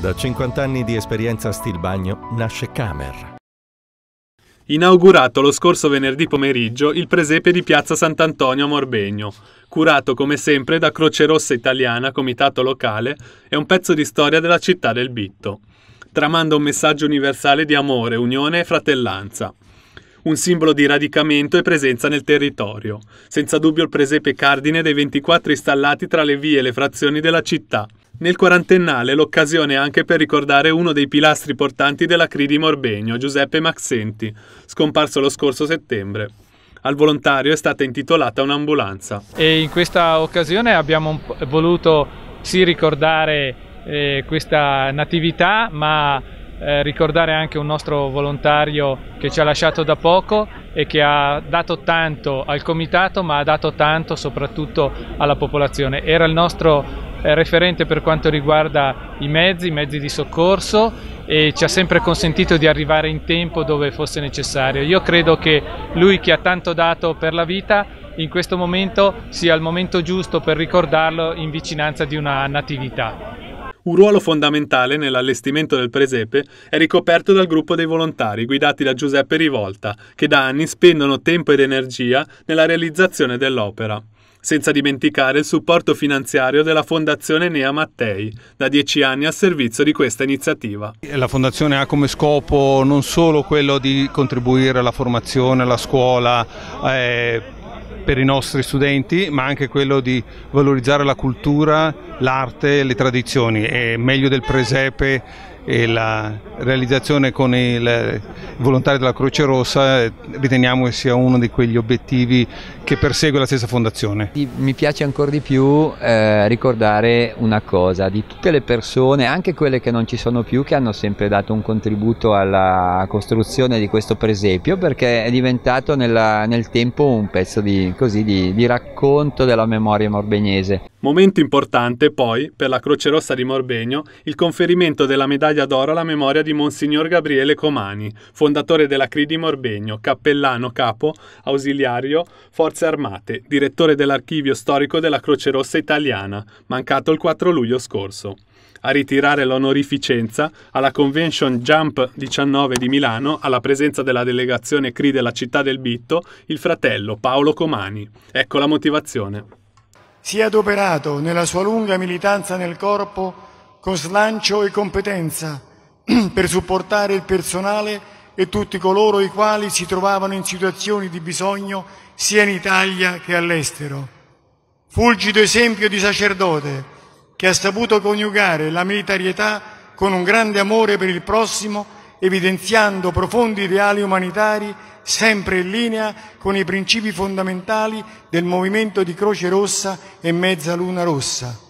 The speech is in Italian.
Da 50 anni di esperienza a Stilbagno nasce Camer. Inaugurato lo scorso venerdì pomeriggio il presepe di Piazza Sant'Antonio a Morbegno, curato come sempre da Croce Rossa Italiana, comitato locale, e un pezzo di storia della città del Bitto, tramando un messaggio universale di amore, unione e fratellanza un simbolo di radicamento e presenza nel territorio, senza dubbio il presepe cardine dei 24 installati tra le vie e le frazioni della città. Nel quarantennale l'occasione anche per ricordare uno dei pilastri portanti della CRI di Morbegno, Giuseppe Maxenti, scomparso lo scorso settembre. Al volontario è stata intitolata un'ambulanza. E in questa occasione abbiamo voluto sì ricordare eh, questa natività, ma eh, ricordare anche un nostro volontario che ci ha lasciato da poco e che ha dato tanto al comitato ma ha dato tanto soprattutto alla popolazione. Era il nostro referente per quanto riguarda i mezzi, i mezzi di soccorso e ci ha sempre consentito di arrivare in tempo dove fosse necessario. Io credo che lui che ha tanto dato per la vita in questo momento sia il momento giusto per ricordarlo in vicinanza di una natività. Un ruolo fondamentale nell'allestimento del presepe è ricoperto dal gruppo dei volontari guidati da Giuseppe Rivolta, che da anni spendono tempo ed energia nella realizzazione dell'opera. Senza dimenticare il supporto finanziario della Fondazione Nea Mattei, da dieci anni al servizio di questa iniziativa. La Fondazione ha come scopo non solo quello di contribuire alla formazione, alla scuola, eh, per i nostri studenti, ma anche quello di valorizzare la cultura, l'arte e le tradizioni. E meglio del presepe e la realizzazione con i volontari della Croce Rossa eh, riteniamo che sia uno di quegli obiettivi che persegue la stessa fondazione. Mi piace ancora di più eh, ricordare una cosa, di tutte le persone, anche quelle che non ci sono più, che hanno sempre dato un contributo alla costruzione di questo presepio perché è diventato nella, nel tempo un pezzo di, così, di, di racconto della memoria morbegnese. Momento importante poi, per la Croce Rossa di Morbegno, il conferimento della medaglia d'oro alla memoria di Monsignor Gabriele Comani, fondatore della CRI di Morbegno, cappellano capo, ausiliario, Forze Armate, direttore dell'archivio storico della Croce Rossa italiana, mancato il 4 luglio scorso. A ritirare l'onorificenza alla Convention Jump 19 di Milano, alla presenza della delegazione CRI della città del Bitto, il fratello Paolo Comani. Ecco la motivazione si è adoperato nella sua lunga militanza nel corpo con slancio e competenza per supportare il personale e tutti coloro i quali si trovavano in situazioni di bisogno sia in Italia che all'estero. Fulgido esempio di sacerdote che ha saputo coniugare la militarietà con un grande amore per il prossimo, evidenziando profondi ideali umanitari sempre in linea con i principi fondamentali del movimento di Croce Rossa e Mezza Luna Rossa.